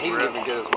he didn't even get as much.